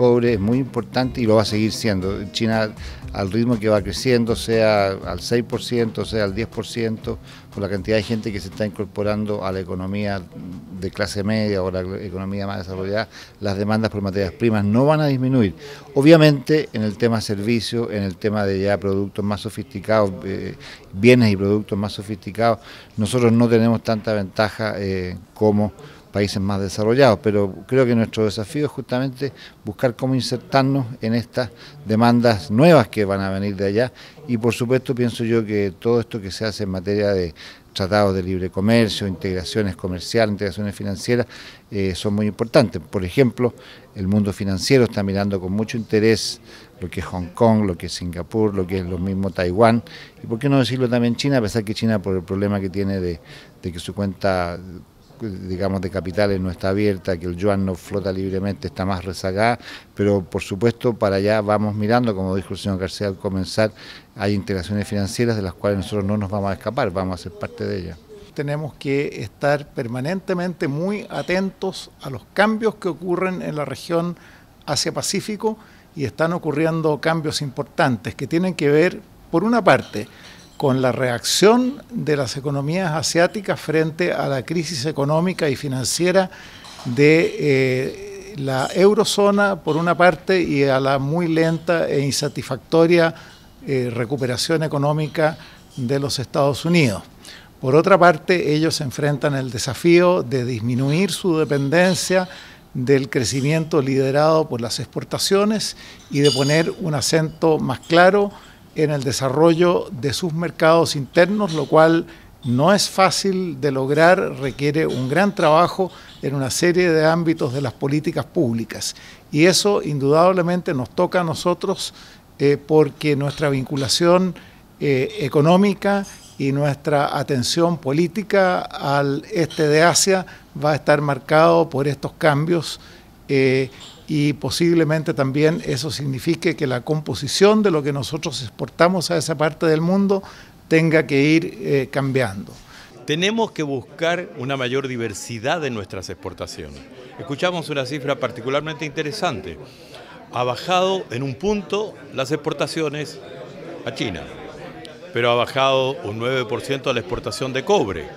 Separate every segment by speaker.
Speaker 1: cobre es muy importante y lo va a seguir siendo. China al ritmo que va creciendo, sea al 6%, sea al 10%, por la cantidad de gente que se está incorporando a la economía de clase media o la economía más desarrollada, las demandas por materias primas no van a disminuir. Obviamente en el tema servicio, en el tema de ya productos más sofisticados, eh, bienes y productos más sofisticados, nosotros no tenemos tanta ventaja eh, como países más desarrollados, pero creo que nuestro desafío es justamente buscar cómo insertarnos en estas demandas nuevas que van a venir de allá y por supuesto pienso yo que todo esto que se hace en materia de tratados de libre comercio, integraciones comerciales, integraciones financieras, eh, son muy importantes. Por ejemplo, el mundo financiero está mirando con mucho interés lo que es Hong Kong, lo que es Singapur, lo que es lo mismo Taiwán, y por qué no decirlo también China, a pesar que China por el problema que tiene de, de que su cuenta digamos, de capitales no está abierta, que el yuan no flota libremente, está más rezagada, pero por supuesto para allá vamos mirando, como dijo el señor García al comenzar, hay integraciones financieras de las cuales nosotros no nos vamos a escapar, vamos a ser parte de ellas.
Speaker 2: Tenemos que estar permanentemente muy atentos a los cambios que ocurren en la región Asia-Pacífico y están ocurriendo cambios importantes que tienen que ver, por una parte, con la reacción de las economías asiáticas frente a la crisis económica y financiera de eh, la eurozona, por una parte, y a la muy lenta e insatisfactoria eh, recuperación económica de los Estados Unidos. Por otra parte, ellos enfrentan el desafío de disminuir su dependencia del crecimiento liderado por las exportaciones y de poner un acento más claro en el desarrollo de sus mercados internos, lo cual no es fácil de lograr, requiere un gran trabajo en una serie de ámbitos de las políticas públicas. Y eso indudablemente nos toca a nosotros eh, porque nuestra vinculación eh, económica y nuestra atención política al este de Asia va a estar marcado por estos cambios eh, y posiblemente también eso signifique que la composición de lo que nosotros exportamos a esa parte del mundo tenga que ir eh, cambiando.
Speaker 3: Tenemos que buscar una mayor diversidad en nuestras exportaciones. Escuchamos una cifra particularmente interesante. Ha bajado en un punto las exportaciones a China, pero ha bajado un 9% la exportación de cobre.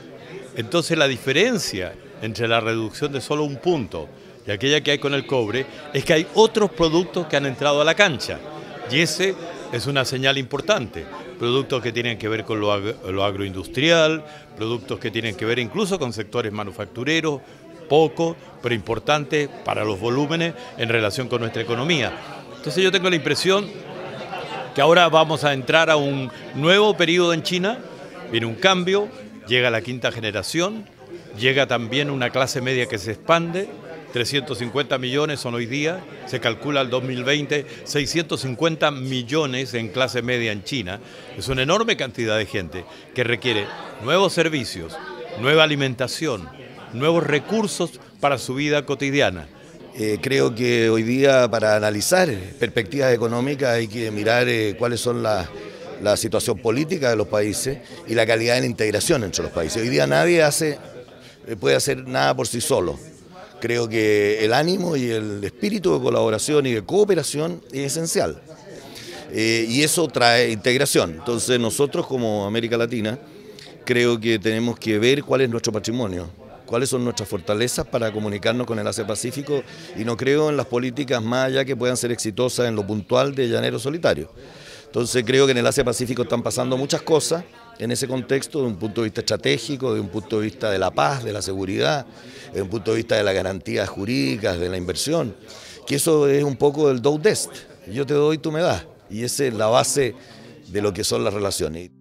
Speaker 3: Entonces la diferencia entre la reducción de solo un punto y aquella que hay con el cobre, es que hay otros productos que han entrado a la cancha. Y ese es una señal importante. Productos que tienen que ver con lo, agroindustrial, productos que tienen que ver incluso con sectores manufactureros, poco, pero importante para los volúmenes en relación con nuestra economía. Entonces yo tengo la impresión que ahora vamos a entrar a un nuevo periodo en China, viene un cambio, llega la quinta generación, llega también una clase media que se expande, 350 millones son hoy día, se calcula el 2020 650 millones en clase media en China. Es una enorme cantidad de gente que requiere nuevos servicios, nueva alimentación, nuevos recursos para su vida cotidiana.
Speaker 4: Eh, creo que hoy día para analizar perspectivas económicas hay que mirar eh, cuáles son la situación política de los países y la calidad de la integración entre los países. Hoy día nadie hace, eh, puede hacer nada por sí solo. Creo que el ánimo y el espíritu de colaboración y de cooperación es esencial. Eh, y eso trae integración. Entonces nosotros como América Latina creo que tenemos que ver cuál es nuestro patrimonio, cuáles son nuestras fortalezas para comunicarnos con el Asia Pacífico y no creo en las políticas más allá que puedan ser exitosas en lo puntual de llanero solitario. Entonces creo que en el Asia Pacífico están pasando muchas cosas en ese contexto, de un punto de vista estratégico, de un punto de vista de la paz, de la seguridad, de un punto de vista de las garantías jurídicas, de la inversión, que eso es un poco del do dest. Yo te doy, tú me das. Y esa es la base de lo que son las relaciones.